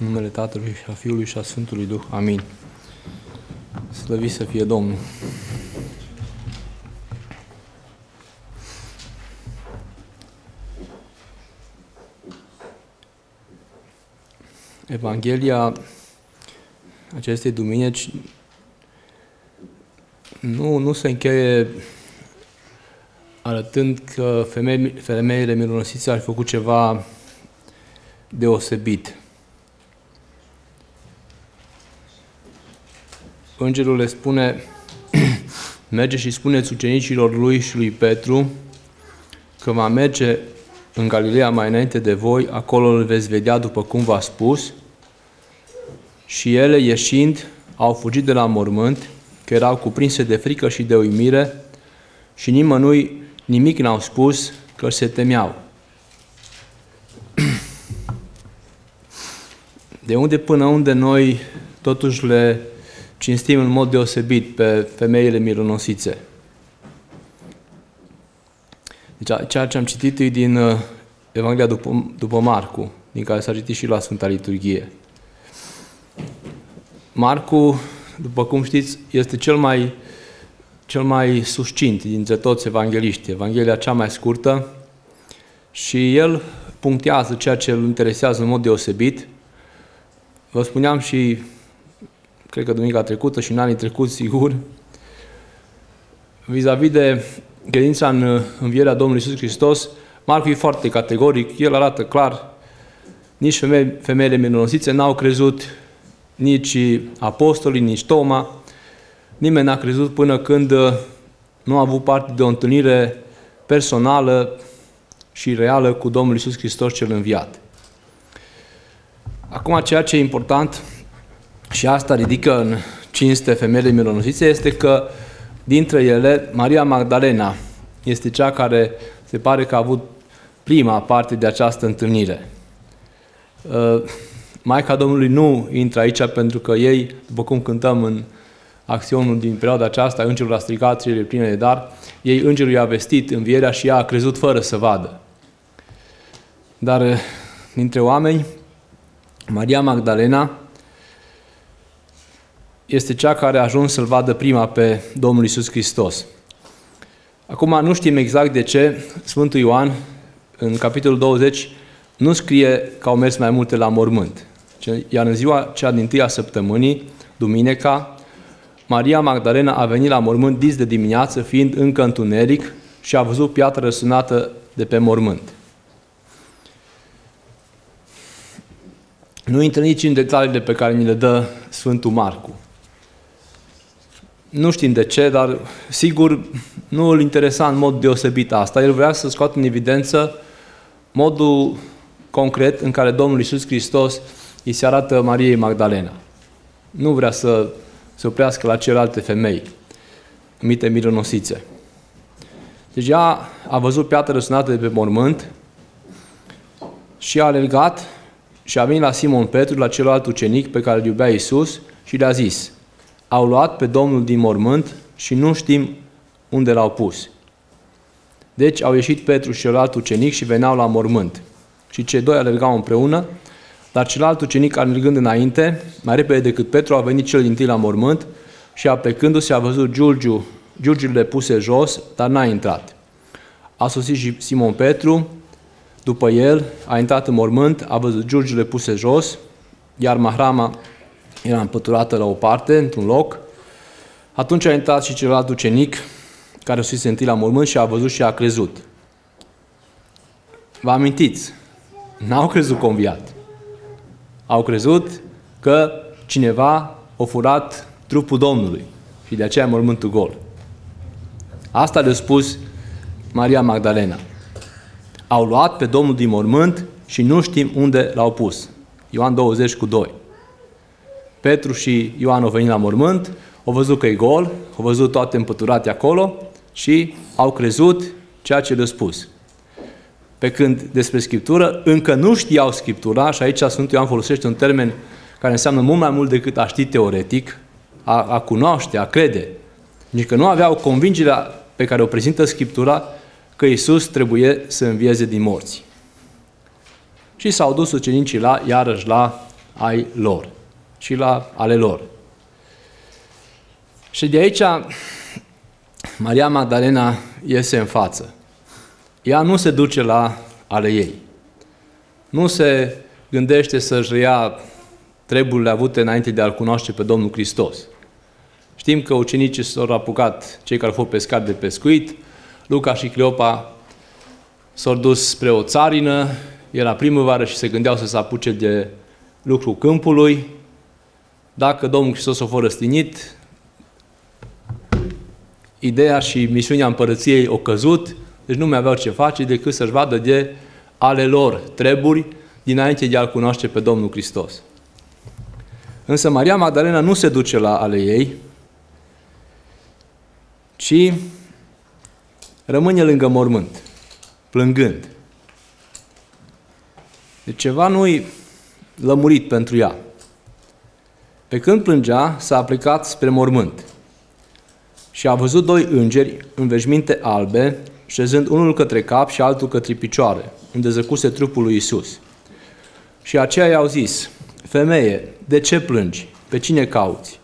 În numele Tatălui și a Fiului și a Sfântului Duh. Amin. Slăvit să fie Domnul. Evanghelia acestei duminici nu, nu se încheie arătând că femei, femeile mironosițe ar fi făcut ceva deosebit. Îngerul le spune, merge și spuneți ucenicilor lui și lui Petru că va merge în Galileea mai înainte de voi, acolo îl veți vedea după cum v-a spus. Și ele, ieșind, au fugit de la mormânt, că erau cuprinse de frică și de uimire și nimănui nimic n-au spus că se temeau. De unde până unde noi totuși le cinstim în mod deosebit pe femeile mironosițe? Deci ceea ce am citit e din uh, Evanghelia după, după Marcu, din care s-a citit și la Sfânta Liturghie. Marcu, după cum știți, este cel mai, cel mai suscint dintre toți evangeliștii, Evanghelia cea mai scurtă și el punctează ceea ce îl interesează în mod deosebit. Vă spuneam și, cred că duminica trecută și în anii trecuți, sigur, vis-a-vis -vis de credința în învierea Domnului Iisus Hristos, Marcu e foarte categoric, el arată clar, nici femei, femeile minunosițe n-au crezut, nici apostolii, nici Toma, nimeni n-a crezut până când uh, nu a avut parte de o întâlnire personală și reală cu Domnul Iisus Hristos cel înviat. Acum, ceea ce e important și asta ridică în cinste femeile mironosițe este că dintre ele, Maria Magdalena este cea care se pare că a avut prima parte de această întâlnire. Uh, Maica Domnului nu intră aici pentru că ei, după cum cântăm în acțiunul din perioada aceasta, îngerul a strigat cele pline de dar, ei îngerul i-a vestit învierea și ea a crezut fără să vadă. Dar uh, dintre oameni, Maria Magdalena este cea care a ajuns să-L vadă prima pe Domnul Isus Hristos. Acum nu știm exact de ce Sfântul Ioan, în capitolul 20, nu scrie că au mers mai multe la mormânt. Iar în ziua cea din tâia săptămânii, duminica, Maria Magdalena a venit la mormânt dis de dimineață, fiind încă întuneric, și a văzut piatră răsunată de pe mormânt. Nu intră nici în detaliile pe care mi le dă Sfântul Marcu. Nu știm de ce, dar sigur nu îl interesa în mod deosebit asta. El vrea să scoată în evidență modul concret în care Domnul Iisus Hristos îi se arată Mariei Magdalena. Nu vrea să se oprească la celelalte femei, numite mironosițe. Deci ea a văzut piatră răsunată de pe mormânt și a alergat și a venit la Simon Petru, la celălalt ucenic pe care îl iubea Iisus și le-a zis, au luat pe Domnul din mormânt și nu știm unde l-au pus. Deci au ieșit Petru și celălalt ucenic și veneau la mormânt. Și cei doi alergau împreună, dar celălalt ucenic, alergând înainte, mai repede decât Petru, a venit cel din tâi la mormânt și aplecându-se a văzut giurgiu, giurgiurile puse jos, dar n-a intrat. A sosit și Simon Petru, după el a intrat în mormânt, a văzut giurgiurile puse jos, iar mahrama era împăturată la o parte, într-un loc. Atunci a intrat și celălalt ucenic, care se întâi la mormânt și a văzut și a crezut. Vă amintiți? N-au crezut conviat. Au crezut că cineva a furat trupul Domnului și de aceea mormântul gol. Asta le-a spus Maria Magdalena. Au luat pe Domnul din mormânt și nu știm unde l-au pus. Ioan 20 cu 2. Petru și Ioan au venit la mormânt, au văzut că e gol, au văzut toate împăturate acolo și au crezut ceea ce le-a spus. Pe când despre Scriptură, încă nu știau Scriptura și aici Sfântul Ioan folosește un termen care înseamnă mult mai mult decât a ști teoretic, a, a cunoaște, a crede. Nici că nu aveau convingerea pe care o prezintă Scriptura că Isus trebuie să învieze din morți. Și s-au dus ucenicii la, iarăși la ai lor și la ale lor. Și de aici Maria Magdalena iese în față. Ea nu se duce la ale ei. Nu se gândește să-și reia treburile avute înainte de a-L cunoaște pe Domnul Hristos. Știm că ucenicii s-au apucat, cei care au fost pescari de pescuit, Luca și Cleopa s-au dus spre o țarină, era primăvară și se gândeau să se apuce de lucru câmpului. Dacă Domnul Hristos a fost răstinit, ideea și misiunea împărăției au căzut, deci nu mai aveau ce face decât să-și vadă de ale lor treburi dinainte de a-L cunoaște pe Domnul Hristos. Însă Maria Magdalena nu se duce la ale ei, ci rămâne lângă mormânt, plângând. Deci ceva nu-i lămurit pentru ea. Pe când plângea, s-a aplicat spre mormânt și a văzut doi îngeri în veșminte albe, șezând unul către cap și altul către picioare, unde zăcuse trupul lui Isus. Și aceia i-au zis, Femeie, de ce plângi? Pe cine cauți?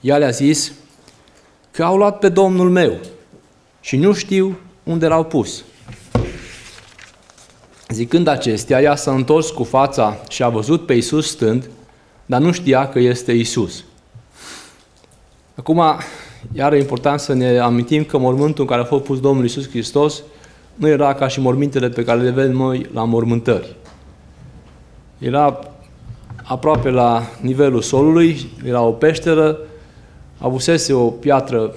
Ea le-a zis, că au luat pe Domnul meu și nu știu unde l-au pus. Zicând acestea, ea s-a întors cu fața și a văzut pe Isus stând, dar nu știa că este Isus. Acum, iar e important să ne amintim că mormântul în care a fost pus Domnul Isus Hristos nu era ca și mormintele pe care le vedem noi la mormântări. Era aproape la nivelul solului, era o peșteră, avusese o piatră,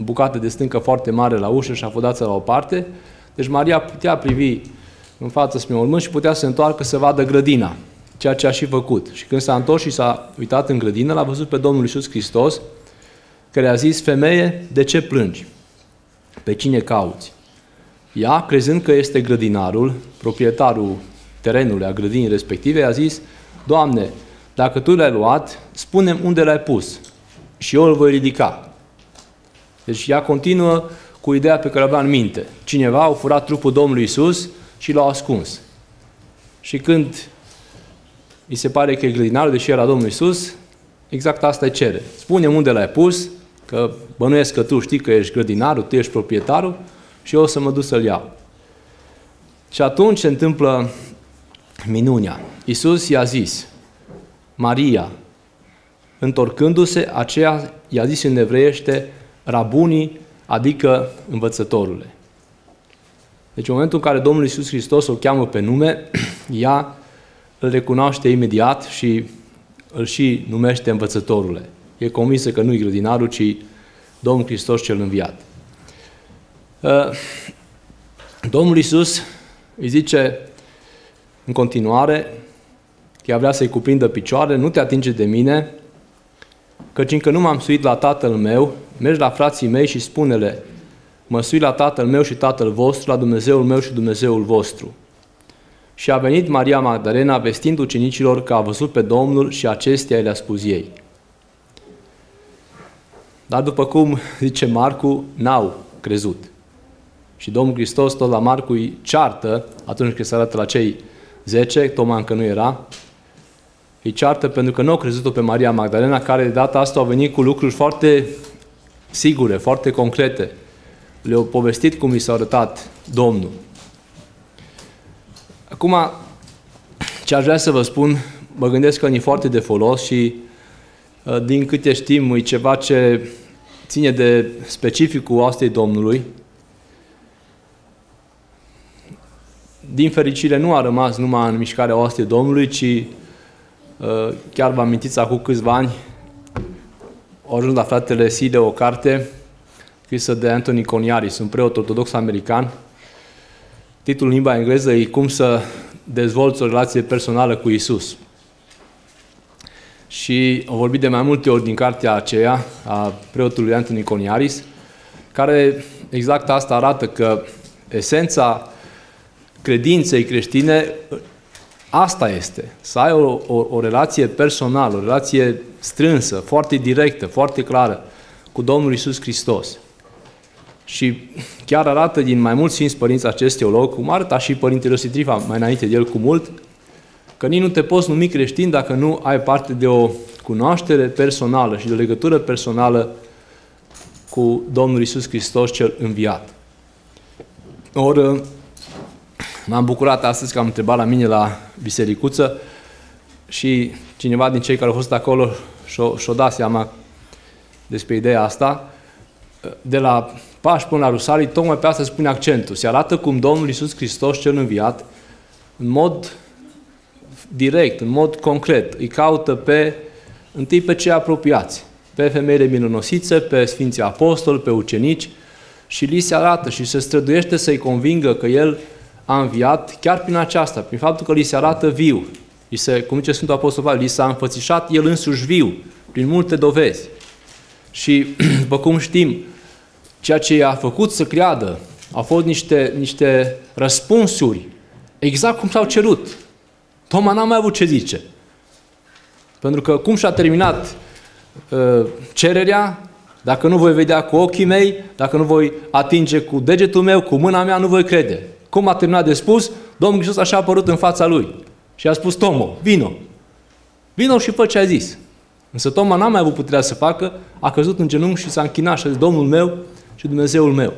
bucată de stâncă foarte mare la ușă și a fost la o parte, deci Maria putea privi în față spre mormânt și putea să se întoarcă să vadă grădina, ceea ce a și făcut. Și când s-a întors și s-a uitat în grădină, l-a văzut pe Domnul Iisus Hristos, care a zis, femeie, de ce plângi? Pe cine cauți? Ea, crezând că este grădinarul, proprietarul terenului, a grădinii respective, a zis, Doamne, dacă Tu l-ai luat, spune unde l-ai pus și eu îl voi ridica. Deci ea continuă cu ideea pe care o avea în minte. Cineva a furat trupul Domnului Isus și l-a ascuns. Și când îi se pare că e grădinarul, deși era Domnul Isus, exact asta îi cere. spune unde l-ai pus, că bănuiesc că tu știi că ești grădinarul, tu ești proprietarul și eu o să mă duc să-l iau. Și atunci se întâmplă minunea. Iisus i-a zis, Maria, întorcându-se, aceea i-a zis în evreiește, rabunii, adică învățătorule. Deci în momentul în care Domnul Iisus Hristos o cheamă pe nume, ea îl recunoaște imediat și îl și numește învățătorule. E convinsă că nu e grădinarul, ci Domnul Hristos cel înviat. Uh, Domnul Iisus îi zice în continuare, că ea vrea să-i cuprindă picioare, nu te atinge de mine, căci încă nu m-am suit la tatăl meu, mergi la frații mei și spune-le, mă sui la tatăl meu și tatăl vostru, la Dumnezeul meu și Dumnezeul vostru. Și a venit Maria Magdalena vestind ucenicilor că a văzut pe Domnul și acestea le-a spus ei. Dar după cum zice Marcu, n-au crezut. Și Domnul Hristos tot la Marcu îi ceartă atunci când se arată la cei 10, Toma încă nu era, îi ceartă pentru că nu au crezut-o pe Maria Magdalena, care de data asta au venit cu lucruri foarte sigure, foarte concrete. Le-au povestit cum i s-a arătat Domnul. Acum, ce aș vrea să vă spun, mă gândesc că e foarte de folos și uh, din câte știm, e ceva ce ține de specificul oastei Domnului, din fericire nu a rămas numai în mișcarea oastei Domnului, ci uh, chiar vă amintiți acum câțiva ani, au ajuns la fratele Side o carte scrisă de Anthony Coniaris, un preot ortodox american. Titlul în limba engleză e Cum să dezvolți o relație personală cu Isus. Și au vorbit de mai multe ori din cartea aceea a preotului Anthony Coniaris, care exact asta arată că esența credinței creștine, asta este, să ai o, o, o relație personală, o relație strânsă, foarte directă, foarte clară cu Domnul Isus Hristos. Și chiar arată din mai mulți Sfinți Părinți acest teolog, cum arăta și Părintele Iosif Trifa mai înainte de el cu mult, că nici nu te poți numi creștin dacă nu ai parte de o cunoaștere personală și de o legătură personală cu Domnul Isus Hristos cel înviat. Ori m-am bucurat astăzi că am întrebat la mine la bisericuță și cineva din cei care au fost acolo și-o, și-o dat seama despre ideea asta. De la Pași până la Rusalii, tocmai pe asta se pune accentul. Se arată cum Domnul Isus Hristos cel înviat, în mod direct, în mod concret, îi caută pe, întâi pe cei apropiați, pe femeile minunosițe, pe Sfinții Apostoli, pe ucenici și li se arată și se străduiește să-i convingă că El a înviat chiar prin aceasta, prin faptul că li se arată viu. Li se, cum zice Sfântul Apostol Pavel, li s-a înfățișat El însuși viu, prin multe dovezi. Și, după cum știm, ceea ce i-a făcut să creadă au fost niște, niște răspunsuri exact cum s-au cerut. Toma n-a mai avut ce zice. Pentru că cum și-a terminat uh, cererea, dacă nu voi vedea cu ochii mei, dacă nu voi atinge cu degetul meu, cu mâna mea, nu voi crede. Cum a terminat de spus, Domnul Iisus așa a apărut în fața lui. Și a spus, Tomo, vino. Vino și fă ce a zis. Însă Toma n-a mai avut puterea să facă, a căzut în genunchi și s-a închinat și a zis, Domnul meu și Dumnezeul meu.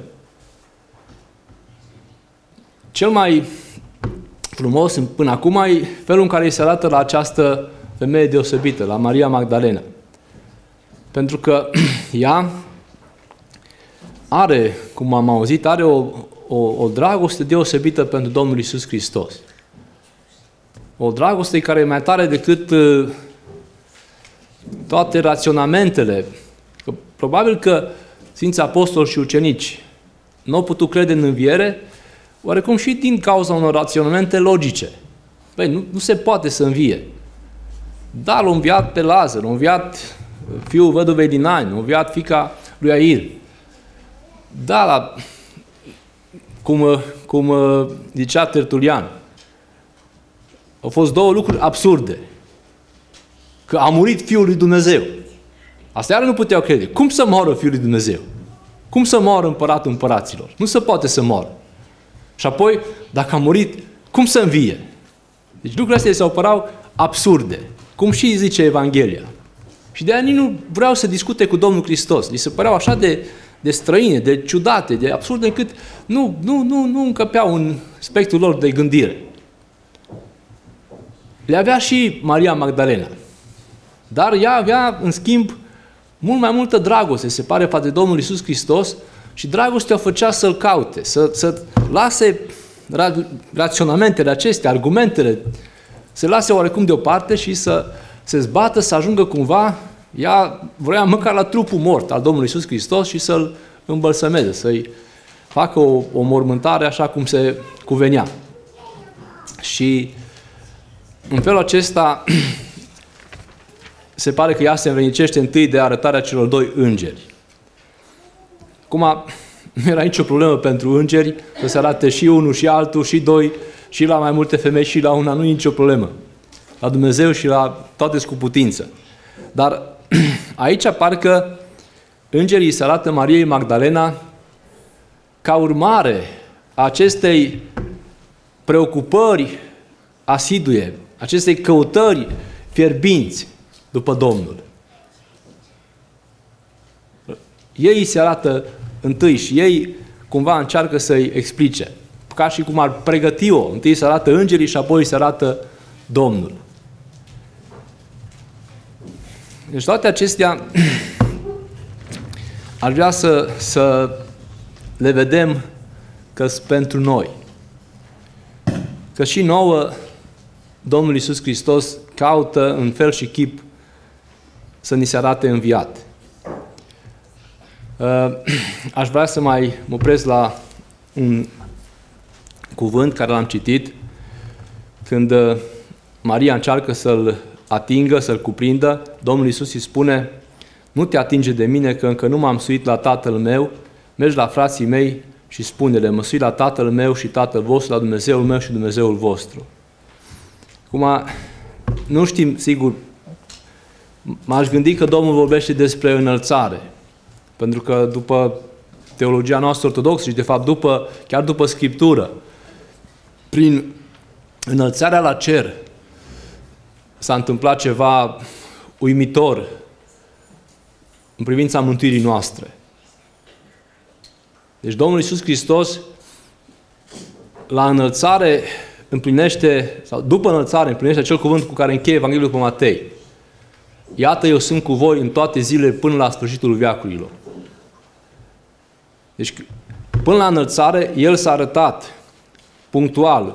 Cel mai frumos până acum e felul în care îi se arată la această femeie deosebită, la Maria Magdalena. Pentru că ea are, cum am auzit, are o, o, o dragoste deosebită pentru Domnul Isus Hristos. O dragoste care e mai tare decât uh, toate raționamentele. Că, probabil că Sfinții Apostoli și ucenici nu au putut crede în înviere, oarecum și din cauza unor raționamente logice. Păi, nu, nu se poate să învie. Da, l-a înviat pe Lazar, l-a înviat fiul văduvei din Ani, l-a înviat fica lui Air. Da, la, cum, cum zicea Tertulian, au fost două lucruri absurde. Că a murit Fiul lui Dumnezeu. Asta iară nu puteau crede. Cum să moară Fiul lui Dumnezeu? Cum să moară împăratul împăraților? Nu se poate să moară. Și apoi, dacă a murit, cum să învie? Deci lucrurile astea se părau absurde. Cum și zice Evanghelia. Și de aia nici nu vreau să discute cu Domnul Hristos. Li se păreau așa de, de străine, de ciudate, de absurde, încât nu, nu, nu, nu încăpeau în spectrul lor de gândire. Le avea și Maria Magdalena. Dar ea avea, în schimb, mult mai multă dragoste, se pare, față de Domnul Isus Hristos și dragostea o făcea să-L caute, să, să lase ra- raționamentele acestea, argumentele, să lase oarecum deoparte și să se zbată, să ajungă cumva, ea vrea măcar la trupul mort al Domnului Isus Hristos și să-L îmbălsămeze, să-i facă o, o mormântare așa cum se cuvenea. Și în felul acesta se pare că ea se învenicește întâi de arătarea celor doi îngeri. Acum, nu era nicio problemă pentru îngeri să se arate și unul și altul și doi și la mai multe femei și la una, nu e nicio problemă. La Dumnezeu și la toate cu putință. Dar aici parcă îngerii se arată Mariei Magdalena ca urmare a acestei preocupări asidue, acestei căutări fierbinți după Domnul. Ei se arată întâi și ei cumva încearcă să-i explice. Ca și cum ar pregăti-o. Întâi se arată îngerii și apoi se arată Domnul. Deci toate acestea ar vrea să, să le vedem că sunt pentru noi. Că și nouă Domnul Iisus Hristos caută în fel și chip să ni se arate înviat. Uh, aș vrea să mai mă opresc la un cuvânt care l-am citit când uh, Maria încearcă să-l atingă, să-l cuprindă, Domnul Iisus îi spune nu te atinge de mine că încă nu m-am suit la Tatăl meu, mergi la frații mei și spune-le, mă sui la Tatăl meu și Tatăl vostru, la Dumnezeul meu și Dumnezeul vostru. Acum, nu știm, sigur, m-aș gândi că Domnul vorbește despre înălțare. Pentru că după teologia noastră ortodoxă și de fapt după, chiar după Scriptură, prin înălțarea la cer, s-a întâmplat ceva uimitor în privința mântuirii noastre. Deci Domnul Iisus Hristos la înălțare împlinește, sau după înălțare împlinește acel cuvânt cu care încheie Evanghelia după Matei. Iată, eu sunt cu voi în toate zilele până la sfârșitul viacurilor. Deci, până la înălțare, El s-a arătat punctual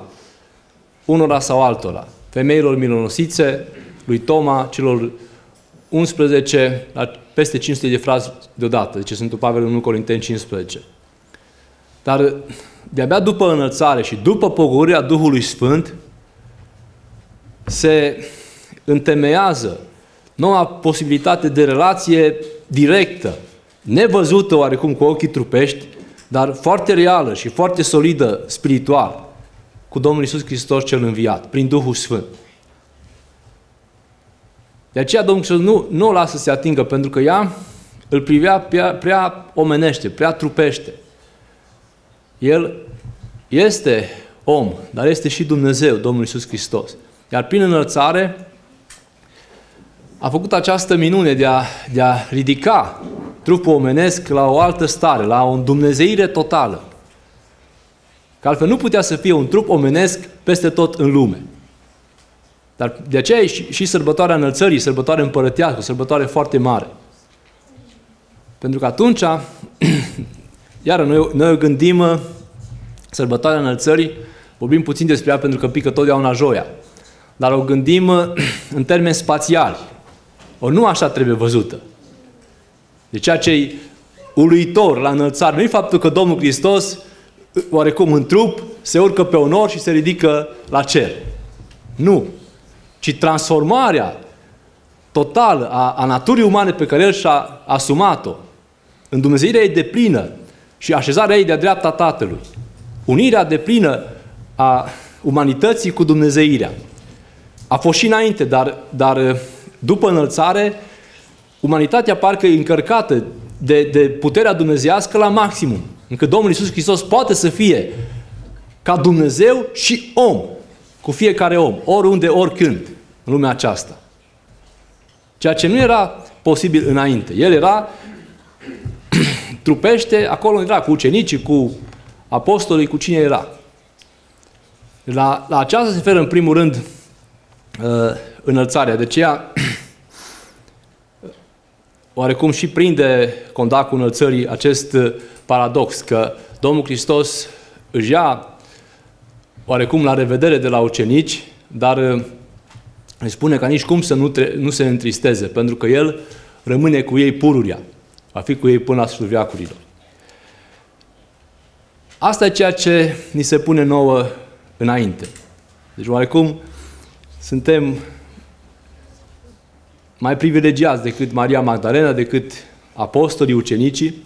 unora sau altora, femeilor milonosițe, lui Toma, celor 11, la peste 500 de fraze deodată, deci sunt Pavel în 1 Corinteni 15. Dar de-abia după înălțare și după pogorirea Duhului Sfânt, se întemeiază noua posibilitate de relație directă, nevăzută oarecum cu ochii trupești, dar foarte reală și foarte solidă spiritual cu Domnul Isus Hristos cel înviat, prin Duhul Sfânt. De aceea Domnul Hristos nu, nu o lasă să se atingă, pentru că ea îl privea prea, prea omenește, prea trupește. El este om, dar este și Dumnezeu, Domnul Isus Hristos. Iar prin înălțare a făcut această minune de a, de a ridica trupul omenesc la o altă stare, la o dumnezeire totală. Că altfel nu putea să fie un trup omenesc peste tot în lume. Dar de aceea e și, și sărbătoarea înălțării, sărbătoare împărătească, sărbătoare foarte mare. Pentru că atunci, iar noi, noi gândim sărbătoarea înălțării, vorbim puțin despre ea pentru că pică totdeauna joia. Dar o gândim în termeni spațiali. O nu așa trebuie văzută. De ceea ce e uluitor la înălțare nu e faptul că Domnul Hristos, oarecum în trup, se urcă pe onor și se ridică la cer. Nu. Ci transformarea totală a, a naturii umane pe care El și-a asumat-o, în Dumnezeirea ei de plină și așezarea ei de-a dreapta Tatălui, unirea de plină a umanității cu Dumnezeirea. A fost și înainte, dar, dar după înălțare, umanitatea parcă e încărcată de, de puterea dumnezească la maximum. Încă Domnul Iisus Hristos poate să fie ca Dumnezeu și om, cu fiecare om, oriunde, oricând, în lumea aceasta. Ceea ce nu era posibil înainte. El era trupește acolo unde era, cu ucenicii, cu apostolii, cu cine era. La, la aceasta se referă în primul rând uh, înălțarea. De aceea oarecum și prinde condacul înălțării acest uh, paradox, că Domnul Hristos își ia oarecum la revedere de la ucenici, dar uh, îi spune ca nici cum să nu, tre- nu se întristeze, pentru că El rămâne cu ei pururia. Va fi cu ei până la sfârșitul viacurilor. Asta e ceea ce ni se pune nouă înainte. Deci oarecum suntem mai privilegiați decât Maria Magdalena, decât apostolii, ucenicii,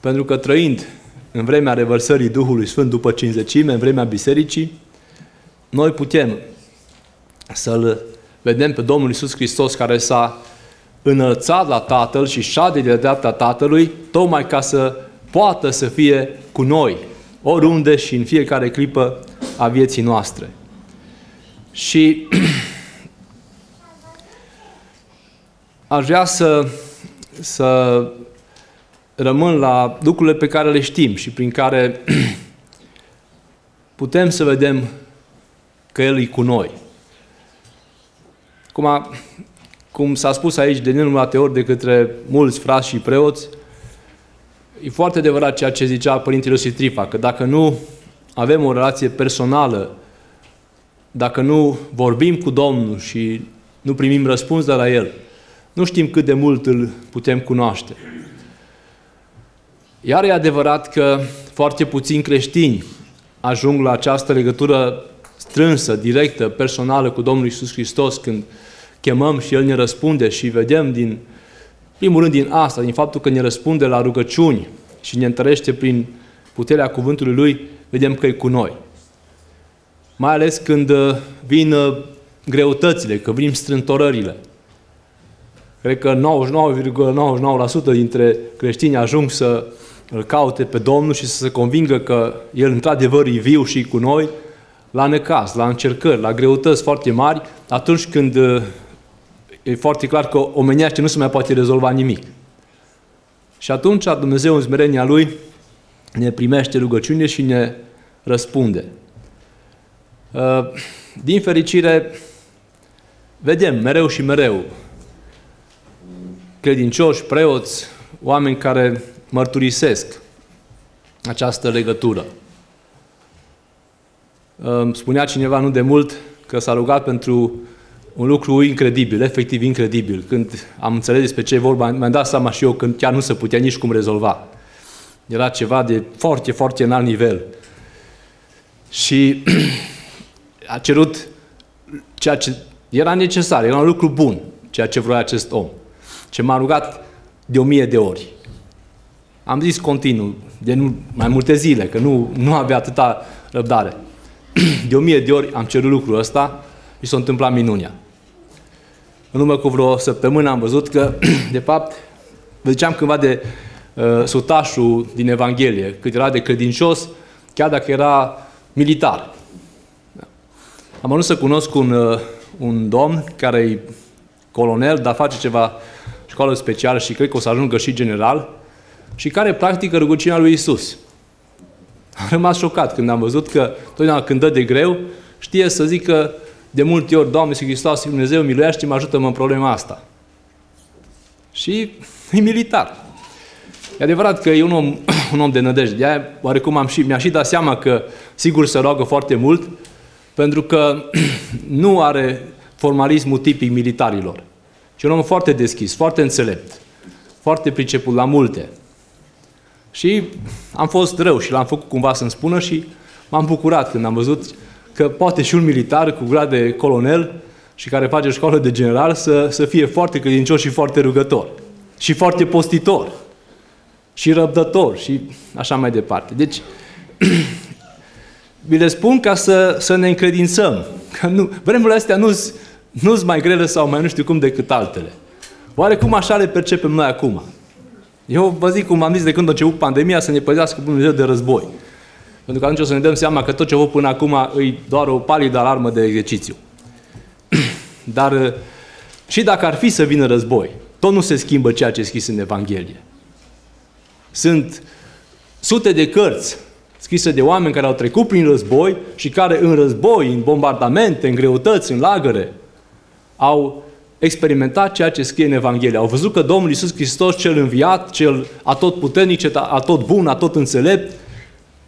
pentru că trăind în vremea revărsării Duhului Sfânt după cinzecime, în vremea bisericii, noi putem să-L vedem pe Domnul Isus Hristos care s-a înălțat la Tatăl și șade de dreapta Tatălui, tocmai ca să poată să fie cu noi, oriunde și în fiecare clipă a vieții noastre. Și aș vrea să, să rămân la lucrurile pe care le știm și prin care putem să vedem că El e cu noi. Cum, cum s-a spus aici de nenumărate ori de către mulți frați și preoți, e foarte adevărat ceea ce zicea Părintele Sitrifa, că dacă nu avem o relație personală, dacă nu vorbim cu Domnul și nu primim răspuns de la El, nu știm cât de mult îl putem cunoaște. Iar e adevărat că foarte puțini creștini ajung la această legătură strânsă, directă, personală cu Domnul Isus Hristos când chemăm și El ne răspunde și vedem din, primul rând din asta, din faptul că ne răspunde la rugăciuni și ne întărește prin puterea cuvântului Lui, vedem că e cu noi. Mai ales când uh, vin uh, greutățile, că vin strântorările. Cred că 99,99% dintre creștini ajung să îl caute pe Domnul și să se convingă că El într-adevăr e viu și cu noi la necaz, la încercări, la greutăți foarte mari, atunci când uh, e foarte clar că omenește nu se mai poate rezolva nimic. Și atunci Dumnezeu în smerenia Lui ne primește rugăciune și ne răspunde. Uh, din fericire, vedem mereu și mereu credincioși, preoți, oameni care mărturisesc această legătură. Spunea cineva nu de mult că s-a rugat pentru un lucru incredibil, efectiv incredibil. Când am înțeles despre ce e vorba, mi-am dat seama și eu că chiar nu se putea nici cum rezolva. Era ceva de foarte, foarte înalt nivel. Și a cerut ceea ce era necesar, era un lucru bun, ceea ce vrea acest om. Ce m-a rugat de o mie de ori. Am zis continuu, de nu, mai multe zile, că nu, nu avea atâta răbdare. De o mie de ori am cerut lucrul ăsta și s-a întâmplat minunia. În urmă cu vreo săptămână am văzut că, de fapt, vă ziceam cândva de uh, sutașul din Evanghelie, cât era de credincios, chiar dacă era militar. Am ajuns să cunosc un, uh, un domn care e colonel, dar face ceva școală specială și cred că o să ajungă și general, și care practică rugăciunea lui Isus. Am rămas șocat când am văzut că totdeauna când dă de greu, știe să zică de multe ori, Doamne și Hristos, Dumnezeu, miluiește-mă, ajută-mă în problema asta. Și e militar. E adevărat că e un om, un om de nădejde. De-aia, oarecum am și, mi-a și dat seama că, sigur, se roagă foarte mult, pentru că nu are formalismul tipic militarilor. Și un om foarte deschis, foarte înțelept, foarte priceput la multe. Și am fost rău și l-am făcut cumva să-mi spună și m-am bucurat când am văzut că poate și un militar cu grad de colonel și care face școală de general să, să fie foarte credincios și foarte rugător. Și foarte postitor. Și răbdător și așa mai departe. Deci, vi le spun ca să, să ne încredințăm. Că nu, vremurile astea nu sunt mai grele sau mai nu știu cum decât altele. Oare cum așa le percepem noi acum? Eu vă zic cum am zis de când a început pandemia să ne păzească Dumnezeu de război. Pentru că atunci o să ne dăm seama că tot ce a până acum e doar o palidă alarmă de exercițiu. Dar și dacă ar fi să vină război, tot nu se schimbă ceea ce e scris în Evanghelie. Sunt sute de cărți scrise de oameni care au trecut prin război și care în război, în bombardamente, în greutăți, în lagăre, au experimentat ceea ce scrie în Evanghelie. Au văzut că Domnul Iisus Hristos, cel înviat, cel atot atot bun, atot înțelept,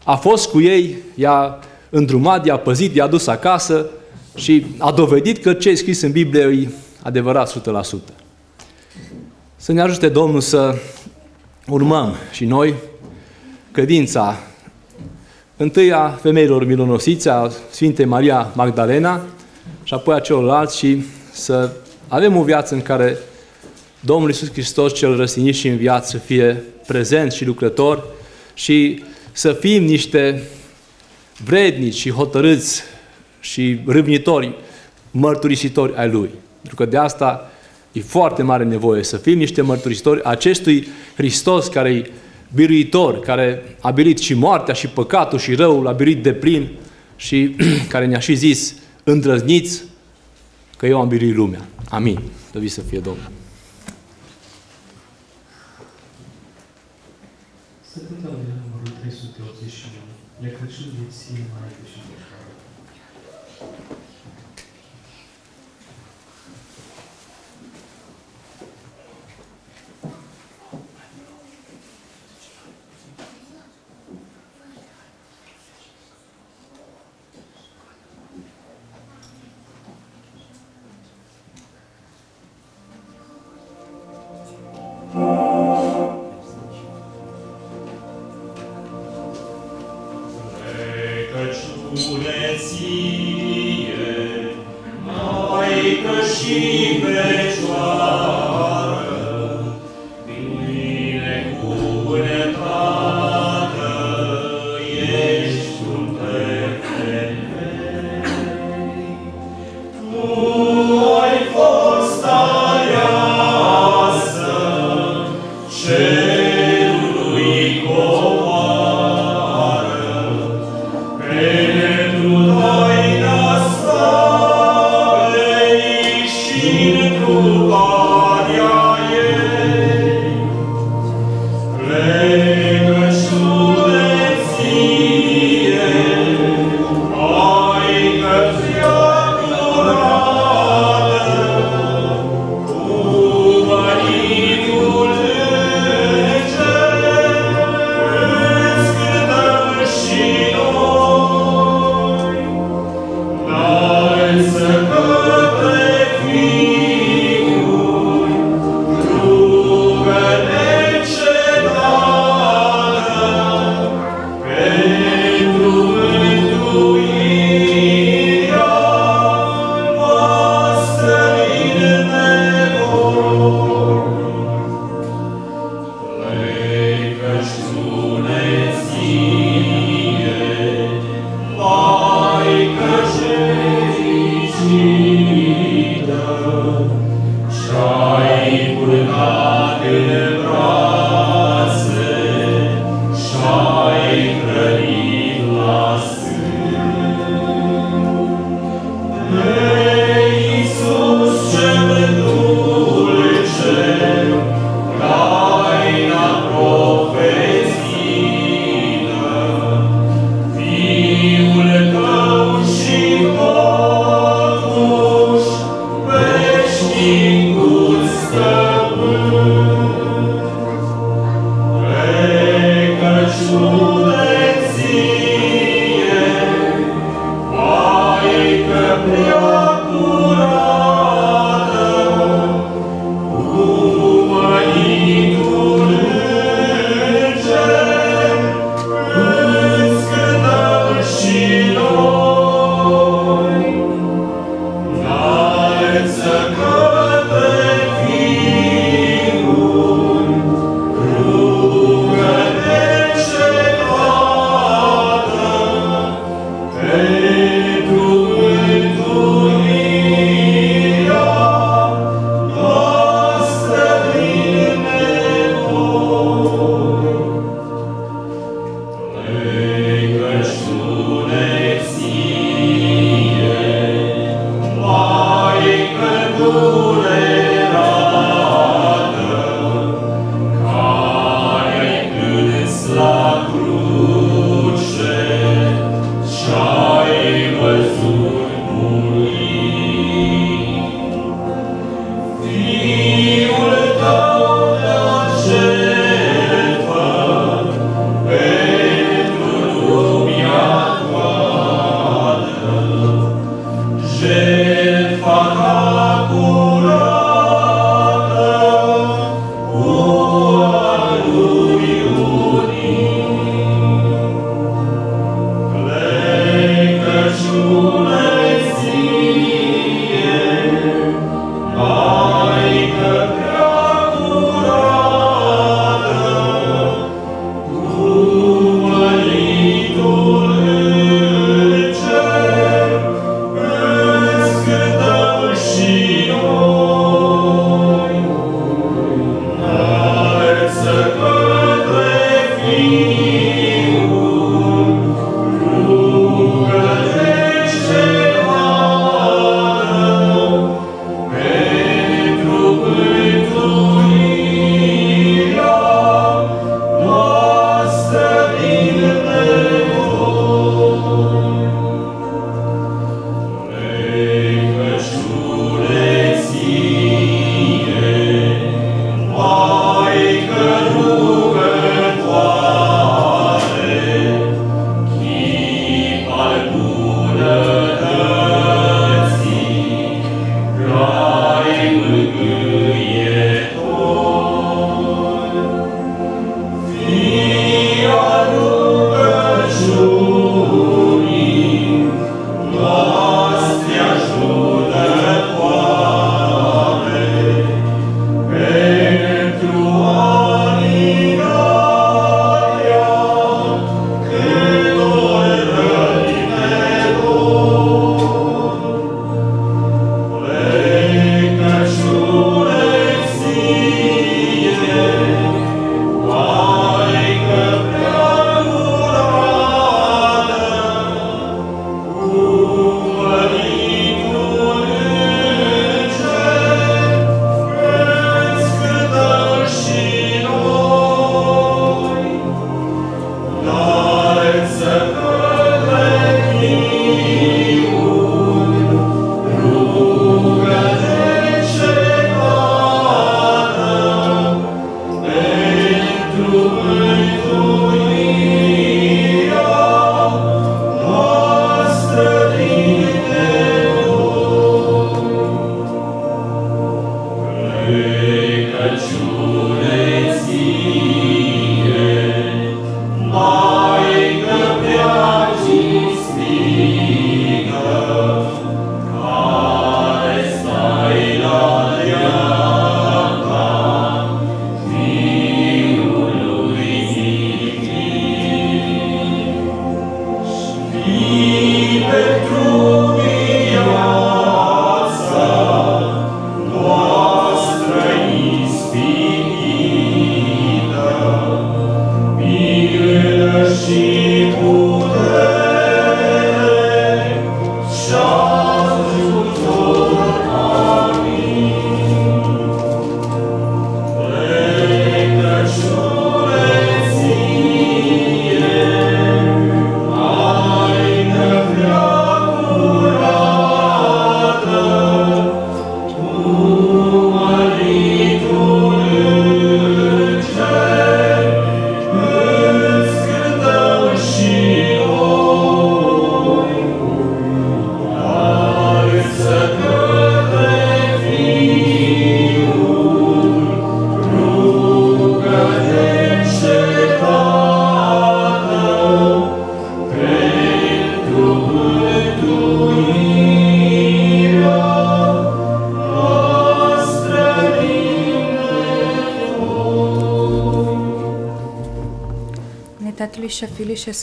a fost cu ei, i-a îndrumat, i-a păzit, i-a dus acasă și a dovedit că ce e scris în Biblie e adevărat 100%. Să ne ajute Domnul să urmăm și noi credința întâi a femeilor milonosiți, a Sfintei Maria Magdalena și apoi a celorlalți și să avem o viață în care Domnul Iisus Hristos cel răstinit și în viață să fie prezent și lucrător și să fim niște vrednici și hotărâți și râvnitori, mărturisitori ai Lui. Pentru că de asta e foarte mare nevoie să fim niște mărturisitori acestui Hristos care e biruitor, care a birit și moartea și păcatul și răul, a birit de plin și care ne-a și zis îndrăzniți că eu am biruit lumea. Amin. Dăvi să fie Domnul. Să cântăm de numărul 381, e Crăciun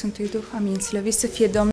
Sfântului Duh. Amin. Slăvit să fie Domnul.